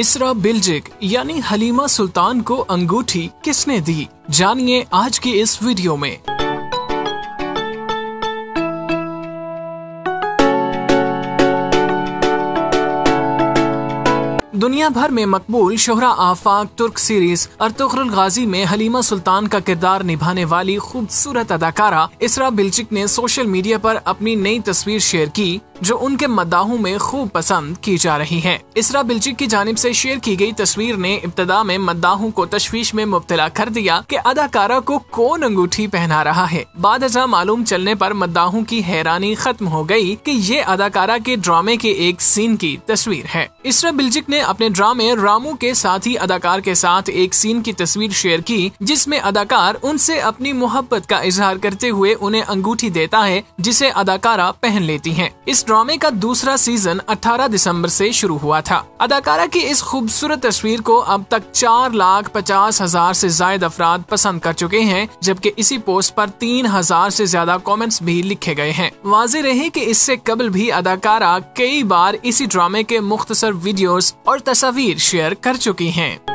इसरा बिल्जिक यानी हलीमा सुल्तान को अंगूठी किसने दी? जानिए आज की इस वीडियो में। दुनिया भर में मकबूल शोहरा आफाक तुर्क सीरीज़ अर्तुगरुल गाजी में हलीमा सुल्तान का किरदार निभाने वाली खूबसूरत अदाकारा इसरा बिल्चिक ने सोशल मीडिया पर अपनी नई तस्वीर शेयर की, जो उनके मद्दाहों में खूब पसंद की जा रही है। इसरा बिल्चिक की जानब से शेयर की गई तस्वीर ने इब्तदा में मद्दाहों को तशवीश में मुबतला कर दिया कि अदाकारा को कौन अंगूठी पहना रहा है। बाद अजा मालूम चलने पर मद्दाहों की हैरानी खत्म हो गई कि ये अदाकारा के ड्रामे के एक सीन की तस्वीर है। इसरा बिल्जिक ने अपने ड्रामे रामू के साथी अदाकार के साथ एक सीन की तस्वीर शेयर की, जिसमें अदाकार उनसे अपनी मोहब्बत का इजहार करते हुए उन्हें अंगूठी देता है, जिसे अदाकारा पहन लेती हैं। इस ड्रामे का दूसरा सीज़न 18 दिसंबर से शुरू हुआ था अदाकारा की इस खूबसूरत तस्वीर को अब तक चार लाख पचास हज़ार ऐसी जायद अफराद पसंद कर चुके हैं, जबकि इसी पोस्ट पर तीन हज़ार से ज़्यादा कमेंट्स भी लिखे गए हैं वाजे रहे कि इससे कबल भी अदाकारा कई बार इसी ड्रामे के मुख्तसर वीडियोस और तस्वीर शेयर कर चुकी हैं।